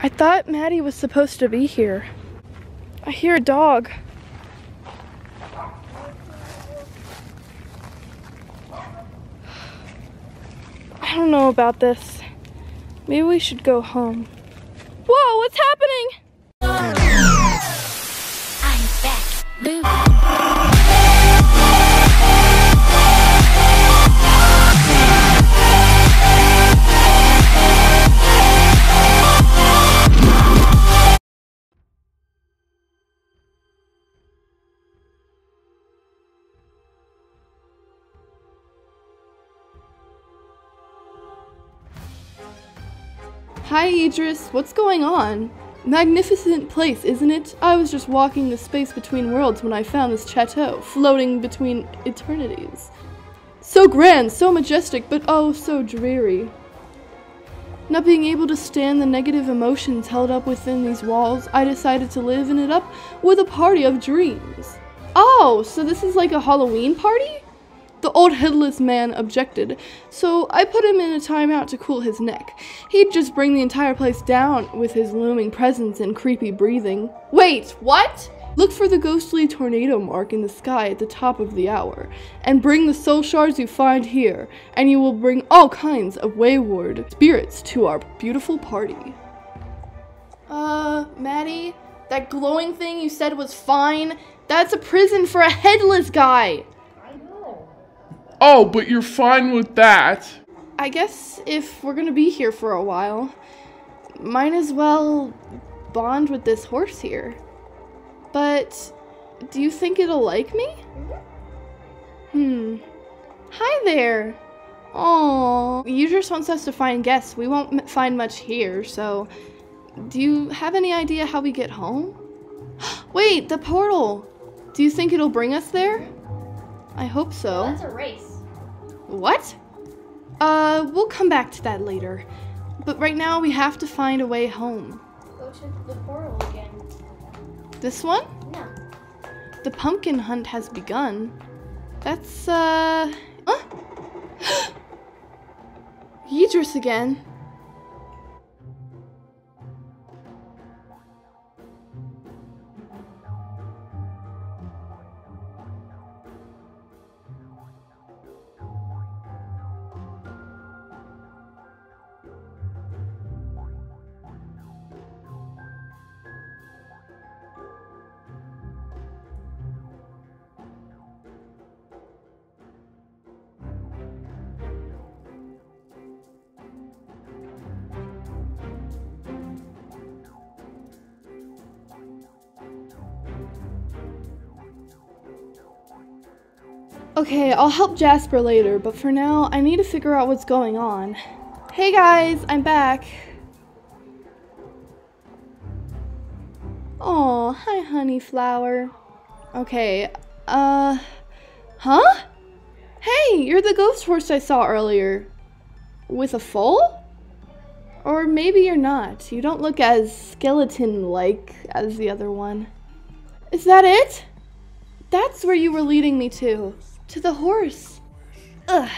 I thought Maddie was supposed to be here. I hear a dog. I don't know about this. Maybe we should go home. Whoa, what's happening? I'm back. Hi, Ydris. What's going on? Magnificent place, isn't it? I was just walking the space between worlds when I found this chateau, floating between eternities. So grand, so majestic, but oh, so dreary. Not being able to stand the negative emotions held up within these walls, I decided to live in it up with a party of dreams. Oh, so this is like a Halloween party? The old headless man objected, so I put him in a timeout to cool his neck. He'd just bring the entire place down with his looming presence and creepy breathing. Wait, what? Look for the ghostly tornado mark in the sky at the top of the hour, and bring the soul shards you find here, and you will bring all kinds of wayward spirits to our beautiful party. Uh, Maddie, that glowing thing you said was fine? That's a prison for a headless guy! Oh, but you're fine with that. I guess if we're gonna be here for a while, might as well bond with this horse here. But do you think it'll like me? Hmm. Hi there. Oh, Ydris wants us to find guests. We won't find much here, so do you have any idea how we get home? Wait, the portal. Do you think it'll bring us there? I hope so. That's a race. What? Uh, we'll come back to that later. But right now we have to find a way home. Go to the portal again. This one? No. The pumpkin hunt has begun. That's, uh. Huh? Ydris again. Okay, I'll help Jasper later, but for now, I need to figure out what's going on. Hey guys, I'm back. Oh, hi, honey flower. Okay, uh, huh? Hey, you're the ghost horse I saw earlier. With a foal? Or maybe you're not. You don't look as skeleton like as the other one. Is that it? That's where you were leading me to. To the horse. Ugh.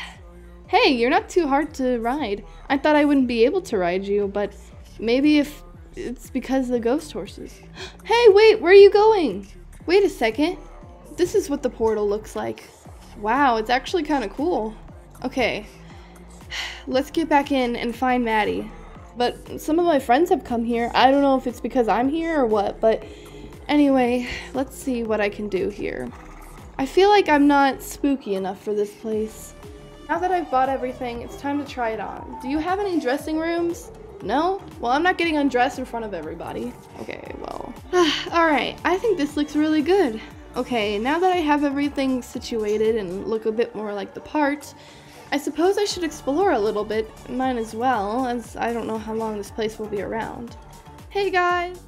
Hey, you're not too hard to ride. I thought I wouldn't be able to ride you, but maybe if it's because the ghost horses. Hey, wait, where are you going? Wait a second. This is what the portal looks like. Wow, it's actually kind of cool. Okay, let's get back in and find Maddie. But some of my friends have come here. I don't know if it's because I'm here or what, but anyway, let's see what I can do here. I feel like I'm not spooky enough for this place. Now that I've bought everything, it's time to try it on. Do you have any dressing rooms? No? Well, I'm not getting undressed in front of everybody. Okay, well. Alright, I think this looks really good. Okay, now that I have everything situated and look a bit more like the part, I suppose I should explore a little bit. mine as well, as I don't know how long this place will be around. Hey guys!